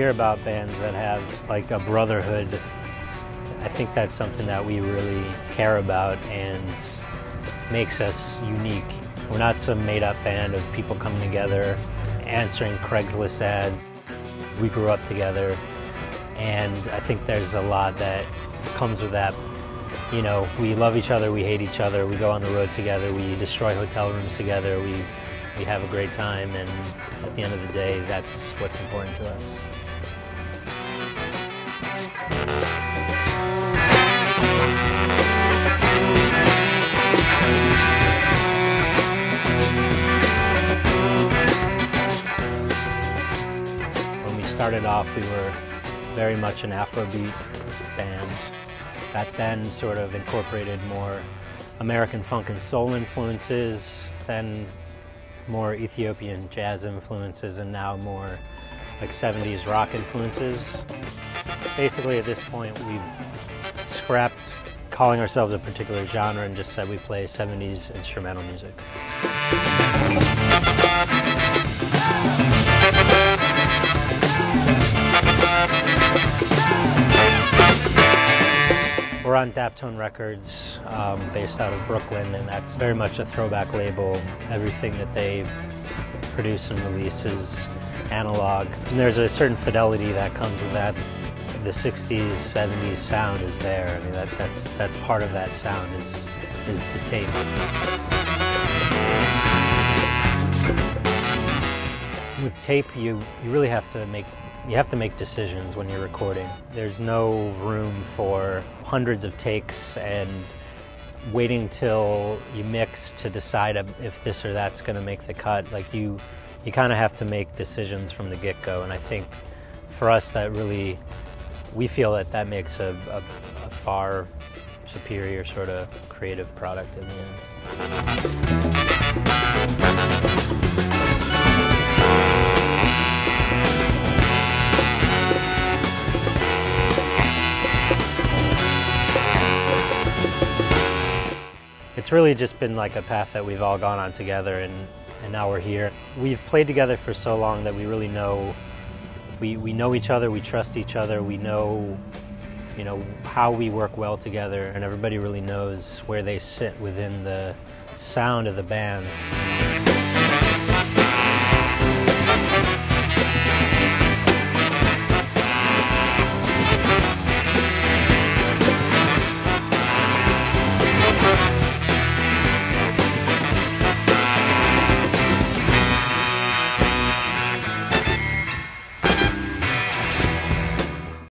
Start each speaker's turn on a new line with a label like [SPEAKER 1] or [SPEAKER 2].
[SPEAKER 1] hear about bands that have like a brotherhood, I think that's something that we really care about and makes us unique. We're not some made up band of people coming together, answering Craigslist ads. We grew up together, and I think there's a lot that comes with that. You know, we love each other, we hate each other, we go on the road together, we destroy hotel rooms together, we, we have a great time, and at the end of the day, that's what's important to us. When we started off, we were very much an Afrobeat band that then sort of incorporated more American funk and soul influences, then more Ethiopian jazz influences, and now more like 70s rock influences. Basically, at this point, we've scrapped calling ourselves a particular genre and just said we play 70s instrumental music. We're on Daptone Records, um, based out of Brooklyn, and that's very much a throwback label. Everything that they produce and release is analog. And there's a certain fidelity that comes with that. The 60s, 70s sound is there. I mean, that, that's, that's part of that sound is, is the tape. With tape, you, you really have to make you have to make decisions when you're recording. There's no room for hundreds of takes and waiting till you mix to decide if this or that's going to make the cut. Like you, you kind of have to make decisions from the get-go. And I think for us, that really, we feel that that makes a, a, a far superior sort of creative product in the end. it's really just been like a path that we've all gone on together and, and now we're here. We've played together for so long that we really know we, we know each other, we trust each other, we know you know how we work well together and everybody really knows where they sit within the sound of the band.